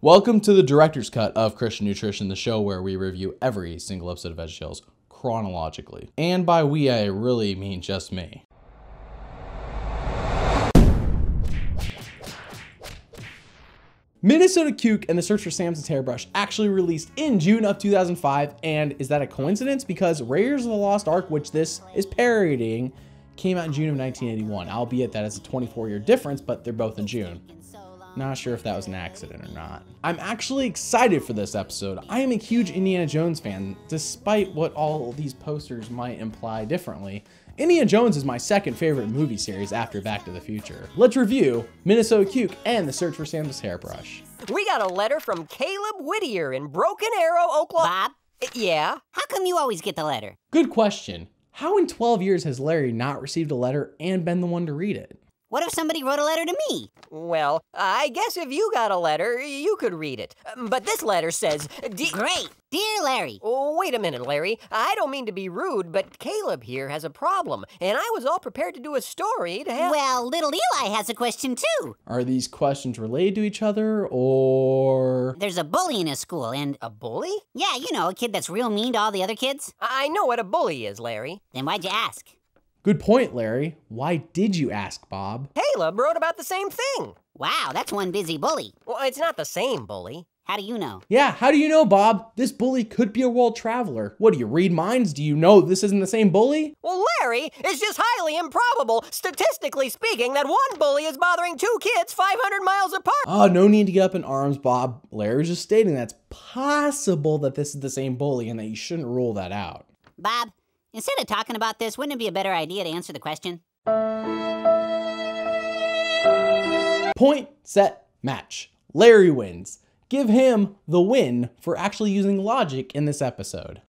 Welcome to the director's cut of Christian Nutrition, the show where we review every single episode of VeggieTales chronologically. And by we, I really mean just me. Minnesota Cuke and the Search for Samson's Hairbrush actually released in June of 2005, and is that a coincidence? Because Raiders of the Lost Ark, which this is parodying, came out in June of 1981, albeit that is a 24 year difference, but they're both in June. Not sure if that was an accident or not. I'm actually excited for this episode. I am a huge Indiana Jones fan, despite what all these posters might imply differently. Indiana Jones is my second favorite movie series after Back to the Future. Let's review Minnesota Cuke and The Search for Sam's Hairbrush. We got a letter from Caleb Whittier in Broken Arrow, Oklahoma. Bob, Yeah? how come you always get the letter? Good question. How in 12 years has Larry not received a letter and been the one to read it? What if somebody wrote a letter to me? Well, I guess if you got a letter, you could read it. Um, but this letter says, "De- Great. Dear Larry, Oh, wait a minute, Larry. I don't mean to be rude, but Caleb here has a problem, and I was all prepared to do a story to help. well, little Eli has a question too. Are these questions related to each other or. There's a bully in his school, and a bully? yeah, you know, a kid that's real mean to all the other kids. I know what a bully is, Larry. Then why'd you ask? Good point, Larry. Why did you ask, Bob? Caleb wrote about the same thing. Wow, that's one busy bully. Well, it's not the same bully. How do you know? Yeah, how do you know, Bob? This bully could be a world traveler. What, do you read minds? Do you know this isn't the same bully? Well, Larry, it's just highly improbable, statistically speaking, that one bully is bothering two kids 500 miles apart. Oh, no need to get up in arms, Bob. Larry was just stating that it's possible that this is the same bully and that you shouldn't rule that out. Bob, instead of talking about this, wouldn't it be a better idea to answer the question? Point, set, match. Larry wins. Give him the win for actually using logic in this episode.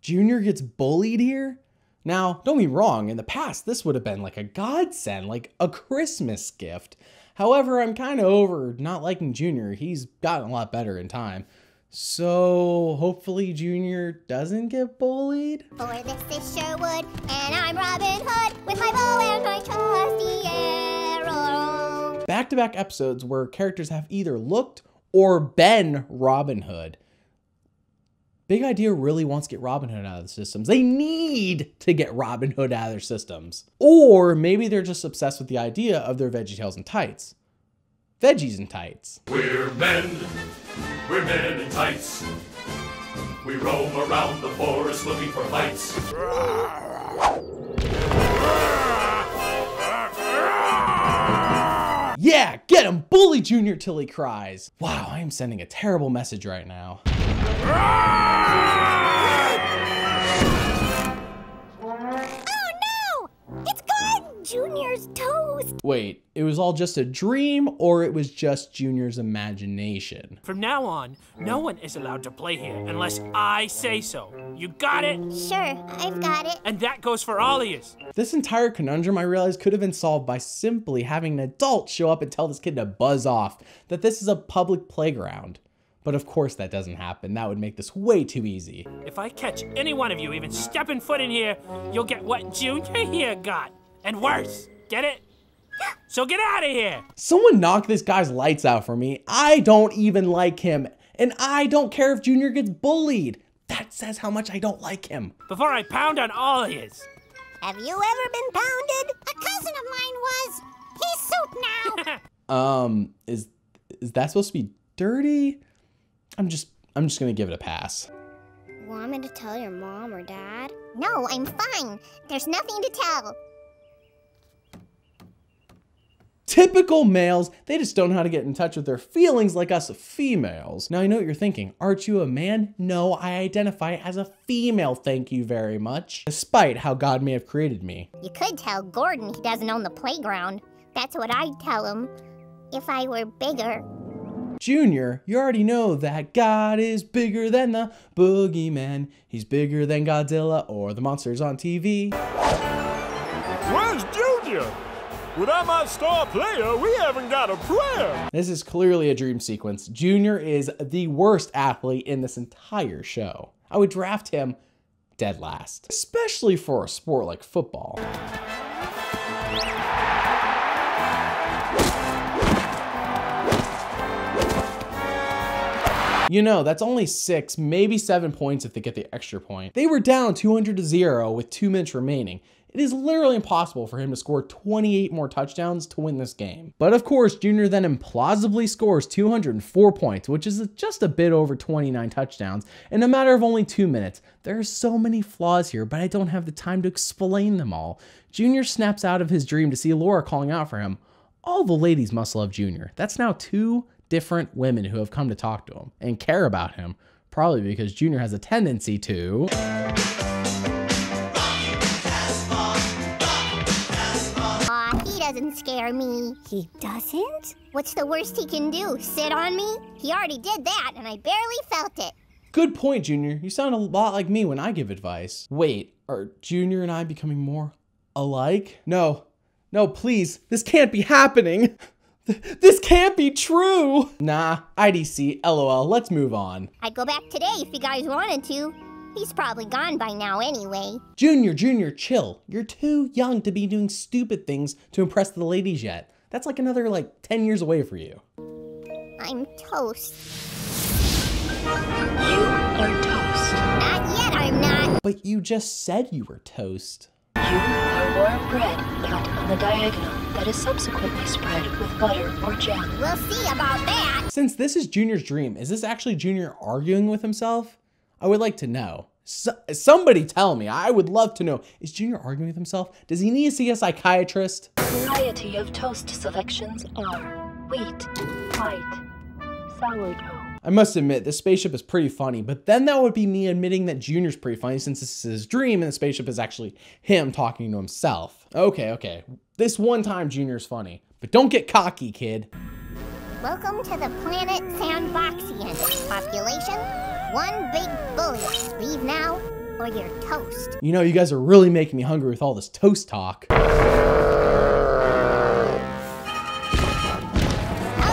Junior gets bullied here? Now, don't be wrong, in the past, this would have been like a godsend, like a Christmas gift. However, I'm kind of over not liking Junior. He's gotten a lot better in time. So, hopefully, Junior doesn't get bullied? For this is Sherwood, and I'm Robin Hood with my bow and my trusty arrow. back to back episodes where characters have either looked or been Robin Hood. Big Idea really wants to get Robin Hood out of the systems. They need to get Robin Hood out of their systems. Or maybe they're just obsessed with the idea of their VeggieTales and tights. Veggies and tights. We're men, we're men in tights. We roam around the forest looking for fights. Yeah, get him! Bully Junior till he cries. Wow, I am sending a terrible message right now. Junior's toast! Wait, it was all just a dream or it was just Junior's imagination? From now on, no one is allowed to play here unless I say so. You got it? Sure, I've got it. And that goes for all of yous. This entire conundrum, I realized, could have been solved by simply having an adult show up and tell this kid to buzz off, that this is a public playground. But of course, that doesn't happen. That would make this way too easy. If I catch any one of you even stepping foot in here, you'll get what Junior here got. And worse. Get it? So get out of here! Someone knock this guy's lights out for me. I don't even like him. And I don't care if Junior gets bullied. That says how much I don't like him. Before I pound on all of yous. Have you ever been pounded? A cousin of mine was. He's soup now. Um, is is that supposed to be dirty? I'm just I'm just gonna give it a pass. Want me to tell your mom or dad? No, I'm fine. There's nothing to tell. Typical males, they just don't know how to get in touch with their feelings like us females. Now, I know what you're thinking. Aren't you a man? No, I identify as a female, thank you very much. Despite how God may have created me. You could tell Gordon he doesn't own the playground. That's what I'd tell him if I were bigger. Junior, you already know that God is bigger than the boogeyman. He's bigger than Godzilla or the monsters on TV. Where's Junior? Without my star player, we haven't got a prayer. This is clearly a dream sequence. Junior is the worst athlete in this entire show. I would draft him dead last, especially for a sport like football. You know, that's only six, maybe seven points if they get the extra point. They were down 200 to zero with two minutes remaining. It is literally impossible for him to score 28 more touchdowns to win this game. But of course, Junior then implausibly scores 204 points, which is just a bit over 29 touchdowns in a matter of only two minutes. There are so many flaws here, but I don't have the time to explain them all. Junior snaps out of his dream to see Laura calling out for him. All the ladies must love Junior. That's now two different women who have come to talk to him and care about him, probably because Junior has a tendency to. Doesn't scare me. He doesn't? What's the worst he can do? Sit on me? He already did that, and I barely felt it. Good point, Junior. You sound a lot like me when I give advice. Wait, are Junior and I becoming more alike? No, no, please. This can't be happening. This can't be true. Nah, IDC, LOL, let's move on. I'd go back today if you guys wanted to. He's probably gone by now anyway. Junior, Junior, chill. You're too young to be doing stupid things to impress the ladies yet. That's like another, like, 10 years away for you. I'm toast. You are toast. Not yet, I'm not. But you just said you were toast. You are warm bread cut on the diagonal that is subsequently spread with butter or jam. We'll see about that. Since this is Junior's dream, is this actually Junior arguing with himself? I would like to know. So, somebody tell me. I would love to know. Is Junior arguing with himself? Does he need to see a psychiatrist? Variety of toast selections are wheat, white, sourdough. I must admit, this spaceship is pretty funny, but then that would be me admitting that Junior's pretty funny since this is his dream and the spaceship is actually him talking to himself. Okay, okay. This one time Junior's funny, but don't get cocky, kid. Welcome to the planet Sandboxian. Population, one big bully. Leave now, or you're toast. You know, you guys are really making me hungry with all this toast talk. Out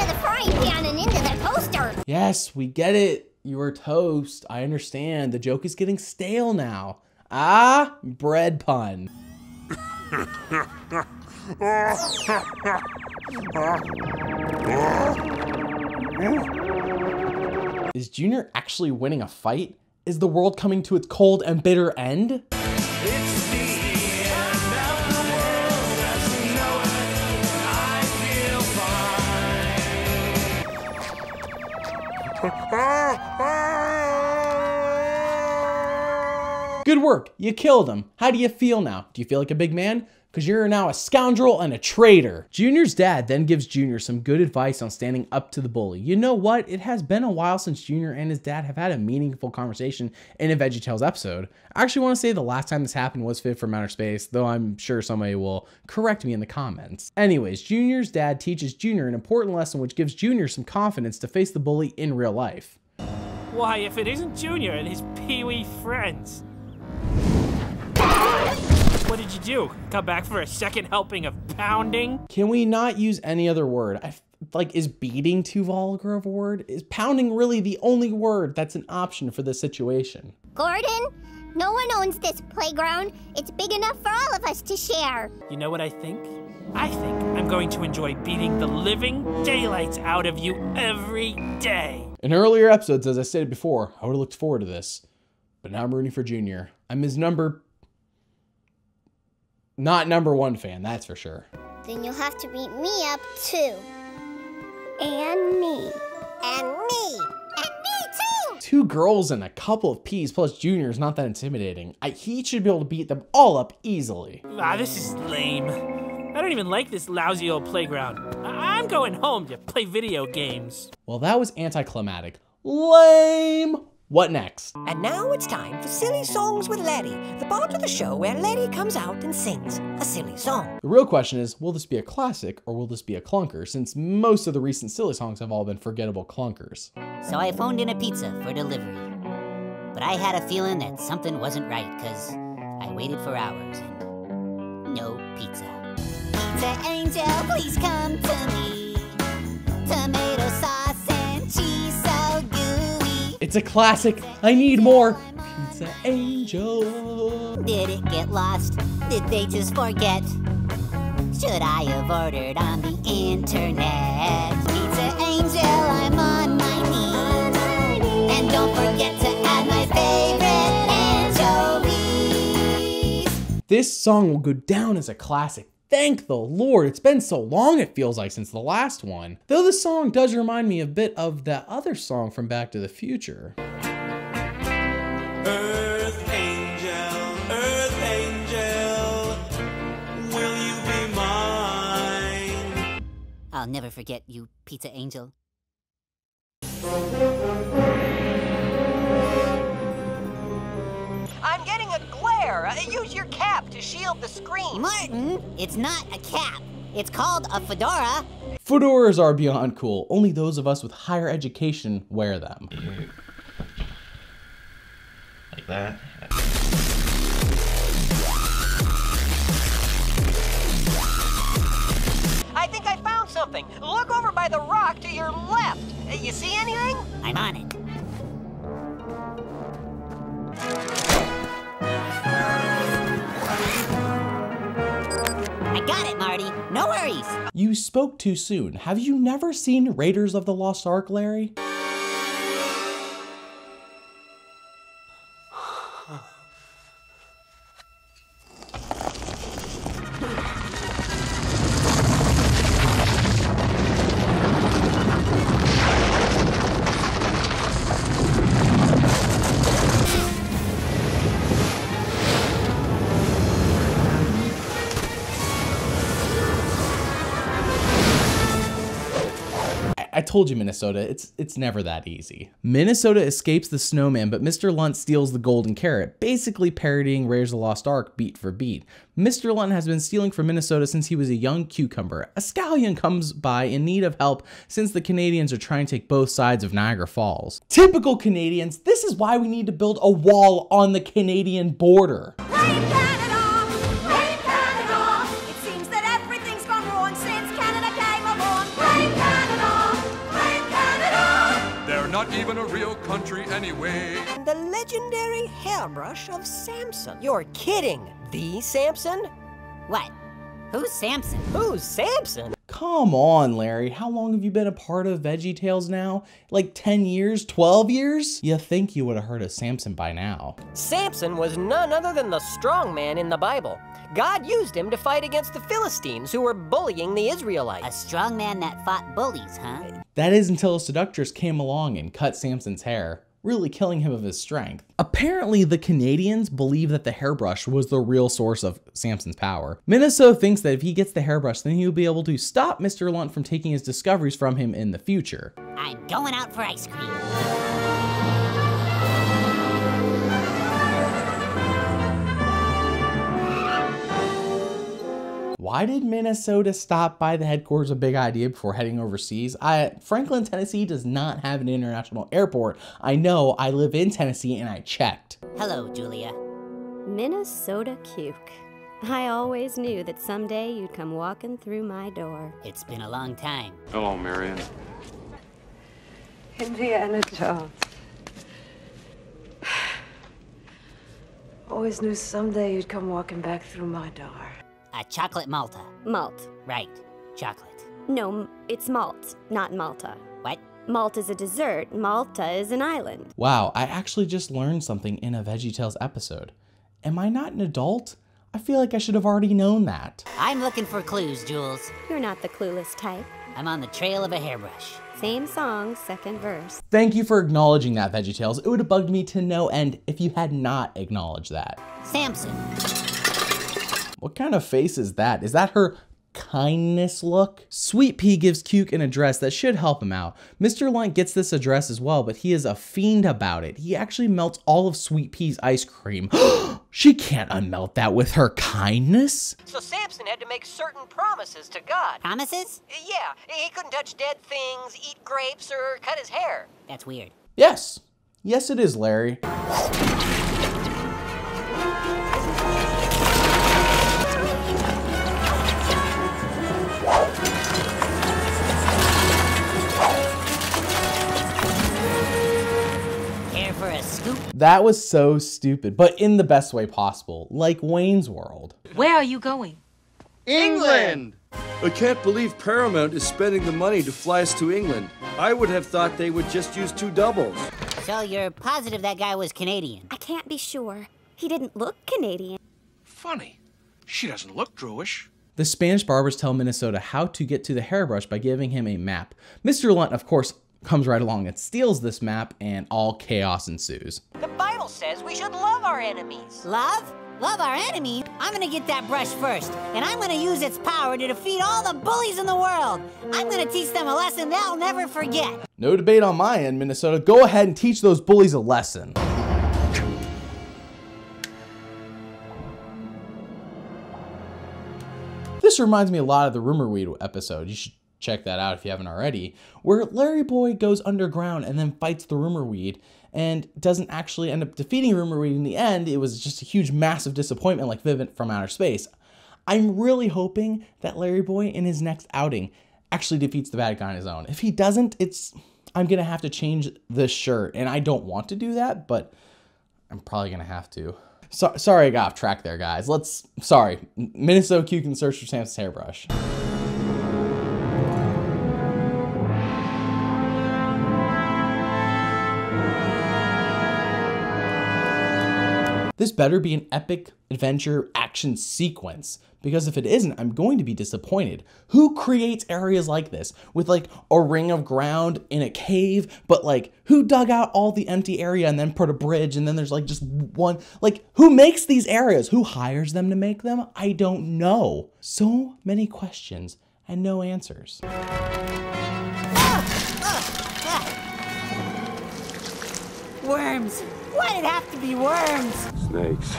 of the frying pan and into the toaster. Yes, we get it. You are toast. I understand. The joke is getting stale now. Ah, bread pun. Is Junior actually winning a fight? Is the world coming to its cold and bitter end? Good work. You killed him. How do you feel now? Do you feel like a big man? Because you're now a scoundrel and a traitor. Junior's dad then gives Junior some good advice on standing up to the bully. You know what? It has been a while since Junior and his dad have had a meaningful conversation in a VeggieTales episode. I actually want to say the last time this happened was Fib from Outer Space, though I'm sure somebody will correct me in the comments. Anyways, Junior's dad teaches Junior an important lesson which gives Junior some confidence to face the bully in real life. Why, if it isn't Junior and his pee-wee friends? What did you do? Come back for a second helping of pounding? Can we not use any other word? I f- like is beating too vulgar of a word? Is pounding really the only word that's an option for this situation? Gordon, no one owns this playground. It's big enough for all of us to share. You know what I think? I think I'm going to enjoy beating the living daylights out of you every day. In earlier episodes, as I stated before, I would have looked forward to this. But now I'm rooting for Junior. I'm his number not number one fan, that's for sure. Then you'll have to beat me up too. And me. And me. And me too. Two girls and a couple of peas plus Junior is not that intimidating. I, he should be able to beat them all up easily. Ah, this is lame. I don't even like this lousy old playground. I- I'm going home to play video games. Well, that was anticlimactic. Lame! What next? And now it's time for Silly Songs with Larry, the part of the show where Larry comes out and sings a silly song. The real question is will this be a classic or will this be a clunker, since most of the recent silly songs have all been forgettable clunkers? So I phoned in a pizza for delivery. But I had a feeling that something wasn't right, because I waited for hours and no pizza. Pizza angel, please come to me. Tomato sauce it's a classic. I need more. Pizza Angel. Did it get lost? Did they just forget? Should I have ordered on the internet? Pizza Angel, I'm on my knees. And don't forget to add my favorite anchovies. This song will go down as a classic. Thank the Lord. It's been so long, it feels like, since the last one. Though the song does remind me a bit of that other song from Back to the Future. Earth angel, earth angel, will you be mine? I'll never forget you, Pizza Angel. Glare. Uh, use your cap to shield the screen. Martin, it's not a cap. It's called a fedora. Fedoras are beyond cool. Only those of us with higher education wear them. Like that. I think I found something. Look over by the rock to your left. Uh, You see anything? I'm on it. I got it, Marty. No worries. You spoke too soon. Have you never seen Raiders of the Lost Ark, Larry? Told you Minnesota, it's it's never that easy. Minnesota escapes the snowman, but Mr. Lunt steals the golden carrot, basically parodying of the Lost Ark beat for beat. Mr. Lunt has been stealing from Minnesota since he was a young cucumber. A scallion comes by in need of help since the Canadians are trying to take both sides of Niagara Falls. Typical Canadians, this is why we need to build a wall on the Canadian border. Brave even a real country anyway. The legendary hairbrush of Samson. You're kidding. The Samson? What? Who's Samson? Who's Samson? Come on, Larry. How long have you been a part of Veggie Tales now? Like 10 years? 12 years? You think you would have heard of Samson by now. Samson was none other than the strong man in the Bible. God used him to fight against the Philistines who were bullying the Israelites. A strong man that fought bullies, huh? That is until a seductress came along and cut Samson's hair, really killing him of his strength. Apparently, the Canadians believe that the hairbrush was the real source of Samson's power. Minnesota thinks that if he gets the hairbrush, then he'll be able to stop Mr. Lunt from taking his discoveries from him in the future. I'm going out for ice cream. Why did Minnesota stop by the headquarters of Big Idea before heading overseas? I, Franklin, Tennessee does not have an international airport. I know, I live in Tennessee and I checked. Hello, Julia. Minnesota Cuke. I always knew that someday you'd come walking through my door. It's been a long time. Hello, Marion. Indiana Jones. Always knew someday you'd come walking back through my door. A chocolate Malta. Malt. Right. Chocolate. No, it's malt, not Malta. What? Malt is a dessert, Malta is an island. Wow, I actually just learned something in a VeggieTales episode. Am I not an adult? I feel like I should have already known that. I'm looking for clues, Jules. You're not the clueless type. I'm on the trail of a hairbrush. Same song, second verse. Thank you for acknowledging that, VeggieTales. It would have bugged me to no end if you had not acknowledged that. Samson. What kind of face is that? Is that her kindness look? Sweet Pea gives Cuke an address that should help him out. Mr. Lunt gets this address as well, but he is a fiend about it. He actually melts all of Sweet Pea's ice cream. she can't unmelt that with her kindness. So Samson had to make certain promises to God. Promises? Yeah, he couldn't touch dead things, eat grapes, or cut his hair. That's weird. Yes. Yes, it is, Larry. For? That was so stupid, but in the best way possible, like Wayne's World. Where are you going? England! I can't believe Paramount is spending the money to fly us to England. I would have thought they would just use two doubles. So you're positive that guy was Canadian? I can't be sure. He didn't look Canadian. Funny. She doesn't look Jewish. The Spanish barbers tell Minnesota how to get to the hairbrush by giving him a map. Mr. Lunt, of course, comes right along and steals this map, and all chaos ensues. The Bible says we should love our enemies. Love? Love our enemy? I'm gonna get that brush first, and I'm gonna use its power to defeat all the bullies in the world. I'm gonna teach them a lesson they'll never forget. No debate on my end, Minnesota. Go ahead and teach those bullies a lesson. This reminds me a lot of the Rumor Weed episode. You should check that out if you haven't already, where Larry Boy goes underground and then fights the Rumor Weed and doesn't actually end up defeating Rumor Weed in the end. It was just a huge, massive disappointment like Vivint from Outer Space. I'm really hoping that Larry Boy in his next outing actually defeats the bad guy on his own. If he doesn't, it's I'm gonna have to change the shirt, and I don't want to do that, but I'm probably gonna have to. So, sorry, I got off track there, guys. Let's. Sorry, Minnesota Cuke and search for Sam's hairbrush. This better be an epic adventure action sequence because if it isn't, I'm going to be disappointed. Who creates areas like this with like a ring of ground in a cave, but like who dug out all the empty area and then put a bridge and then there's like just one like who makes these areas? Who hires them to make them? I don't know. So many questions and no answers. Ah! Ah! Ah! Worms. Why did it have to be worms? Snakes.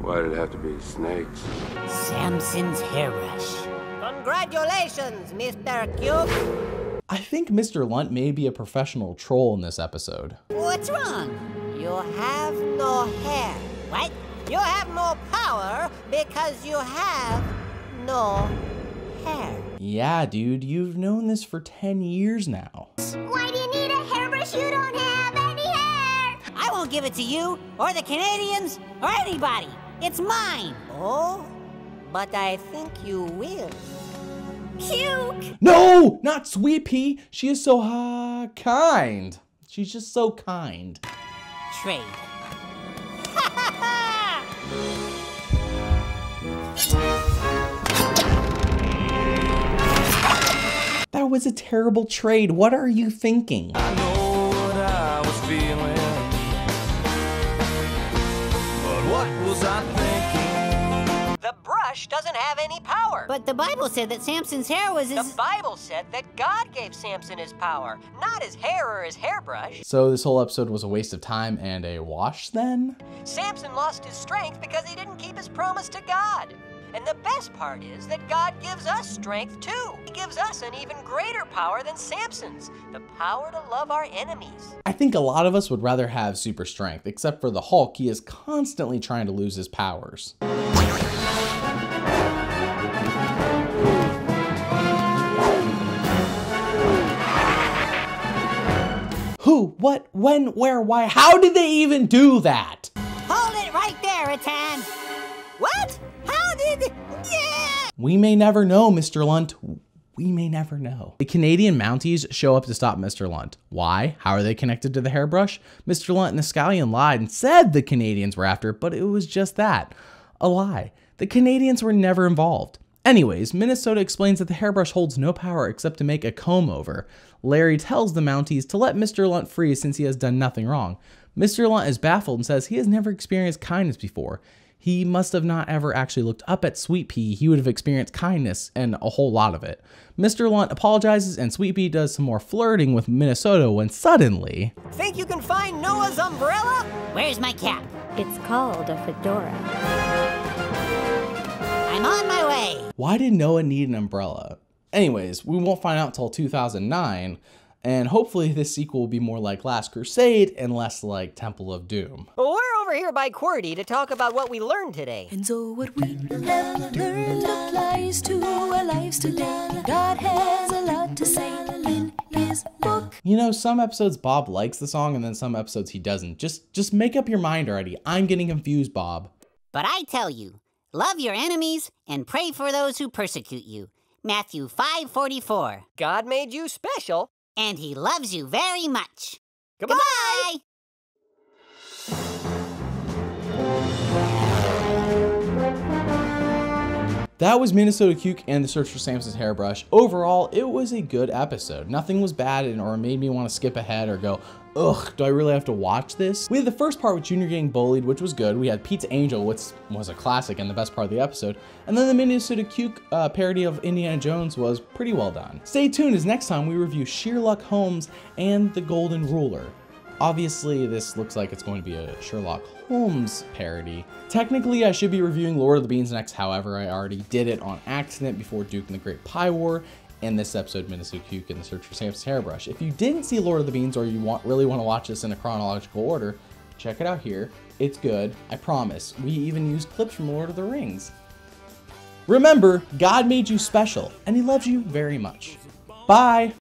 Why did it have to be snakes? Samson's hairbrush. Congratulations, Mr. Cuke. I think Mr. Lunt may be a professional troll in this episode. What's wrong? You have no hair. What? You have no power because you have no hair. Yeah, dude, you've known this for 10 years now. Why do you need a hairbrush? You don't have any hair. I won't give it to you, or the Canadians, or anybody. It's mine. Oh, but I think you will. Puke. No, not Sweet Pea. She is so uh, kind. She's just so kind. Trade. That was a terrible trade. What are you thinking? Doesn't have any power. But the Bible said that Samson's hair was his. The Bible said that God gave Samson his power, not his hair or his hairbrush. So this whole episode was a waste of time and a wash then? Samson lost his strength because he didn't keep his promise to God. And the best part is that God gives us strength too. He gives us an even greater power than Samson's the power to love our enemies. I think a lot of us would rather have super strength, except for the Hulk. He is constantly trying to lose his powers. What, when, where, why, how did they even do that? Hold it right there, Atan. What? How did? Yeah. We may never know, Mr. Lunt. We may never know. The Canadian Mounties show up to stop Mr. Lunt. Why? How are they connected to the hairbrush? Mr. Lunt and the Scallion lied and said the Canadians were after, but it was just that a lie. The Canadians were never involved. Anyways, Minnesota explains that the hairbrush holds no power except to make a comb over. Larry tells the Mounties to let Mr. Lunt free since he has done nothing wrong. Mr. Lunt is baffled and says he has never experienced kindness before. He must have not ever actually looked up at Sweet Pea. He would have experienced kindness and a whole lot of it. Mr. Lunt apologizes and Sweet Pea does some more flirting with Minnesota when suddenly. Think you can find Noah's umbrella? Where's my cap? It's called a fedora. I'm on my way. Why did Noah need an umbrella? Anyways, we won't find out till 2009, and hopefully this sequel will be more like Last Crusade and less like Temple of Doom. Well, we're over here by QWERTY to talk about what we learned today. And so what we have learned applies to our lives today. God has a lot to say in his book. You know, some episodes Bob likes the song and then some episodes he doesn't. Just just make up your mind already. I'm getting confused, Bob. But I tell you, love your enemies and pray for those who persecute you. Matthew 5:44. God made you special. And he loves you very much. Goodbye. Goodbye. That was Minnesota Cuke and the Search for Samson's Hairbrush. Overall, it was a good episode. Nothing was bad in or made me want to skip ahead or go, ugh, do I really have to watch this? We had the first part with Junior getting bullied, which was good. We had Pizza Angel, which was a classic and the best part of the episode. And then the Minnesota Cuke uh, parody of Indiana Jones was pretty well done. Stay tuned as next time we review Sherlock Holmes and the Golden Ruler. Obviously, this looks like it's going to be a Sherlock Holmes parody. Technically, I should be reviewing Lord of the Beans next, however, I already did it on accident before Duke and the Great Pie War, and this episode, and the Search for Samson's Hairbrush. If you didn't see Lord of the Beans or you want really want to watch this in a chronological order, check it out here. It's good, I promise. We even use clips from Lord of the Rings. Remember, God made you special, and he loves you very much. Bye!